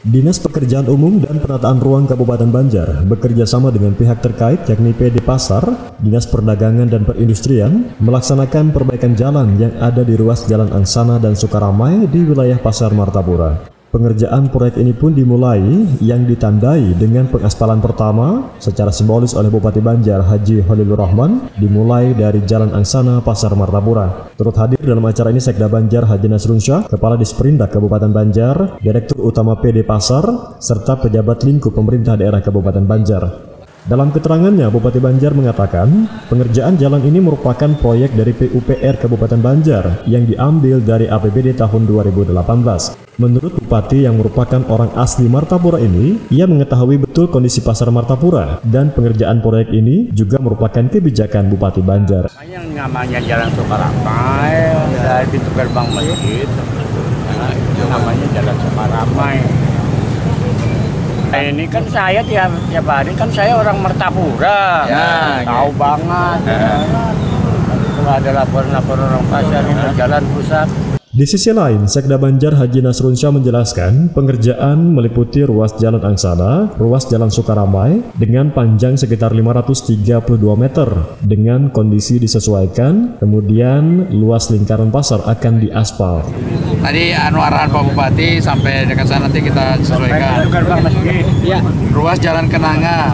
Dinas Pekerjaan Umum dan Penataan Ruang Kabupaten Banjar bekerja sama dengan pihak terkait yakni PD Pasar, Dinas Perdagangan dan Perindustrian melaksanakan perbaikan jalan yang ada di ruas Jalan Angsana dan Sukaramai di wilayah Pasar Martapura. Pengerjaan proyek ini pun dimulai yang ditandai dengan pengaspalan pertama secara simbolis oleh Bupati Banjar Haji Holilur Rahman dimulai dari Jalan Angsana Pasar Martapura. Turut hadir dalam acara ini Sekda Banjar Haji Nasrun Syah, Kepala Disperindak Kabupaten Banjar, Direktur Utama PD Pasar, serta pejabat lingkup pemerintah daerah Kabupaten Banjar. Dalam keterangannya, Bupati Banjar mengatakan pengerjaan jalan ini merupakan proyek dari PUPR Kabupaten Banjar yang diambil dari APBD tahun 2018. Menurut Bupati yang merupakan orang asli Martapura ini, ia mengetahui betul kondisi pasar Martapura dan pengerjaan proyek ini juga merupakan kebijakan Bupati Banjar. Yang namanya Jalan Sukaramai dari pintu gerbang masjid, namanya Jalan Sukaramai. Nah, ini kan saya tiap tiap hari kan saya orang Mertapura, Ya, tahu banget. Ya. Kalau ada laporan-laporan orang pasar ini jalan rusak, Di sisi lain, Sekda Banjar Haji Nasrun Syah menjelaskan pengerjaan meliputi ruas Jalan Angsana, ruas Jalan Sukaramai dengan panjang sekitar 532 meter dengan kondisi disesuaikan, kemudian luas lingkaran pasar akan diaspal. Tadi anu arahan Pak Bupati sampai dekat sana nanti kita sesuaikan. pintu gerbang masjid. Ya. Ruas Jalan Kenanga,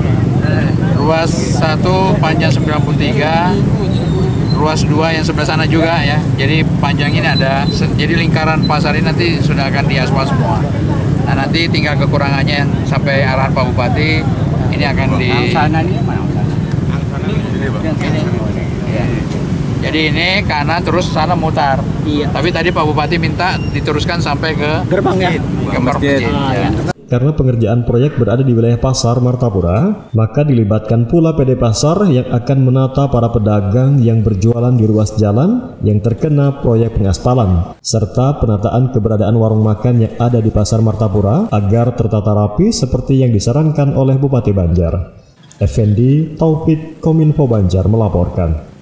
ruas 1 panjang 93, ruas 2 yang sebelah sana juga ya. Jadi panjang ini ada, jadi lingkaran pasar ini nanti sudah akan diaspal semua. Nah nanti tinggal kekurangannya yang sampai arahan Pak Bupati ini akan di. Angsana ini mana Angsana? Ini. Ya. Jadi ini kanan terus sana mutar. Iya. Tapi tadi Pak Bupati minta diteruskan sampai ke Gerbang ya? ke masjid. ya. Karena pengerjaan proyek berada di wilayah pasar Martapura, maka dilibatkan pula PD Pasar yang akan menata para pedagang yang berjualan di ruas jalan yang terkena proyek pengaspalan, serta penataan keberadaan warung makan yang ada di pasar Martapura agar tertata rapi seperti yang disarankan oleh Bupati Banjar. Effendi Taufik Kominfo Banjar melaporkan.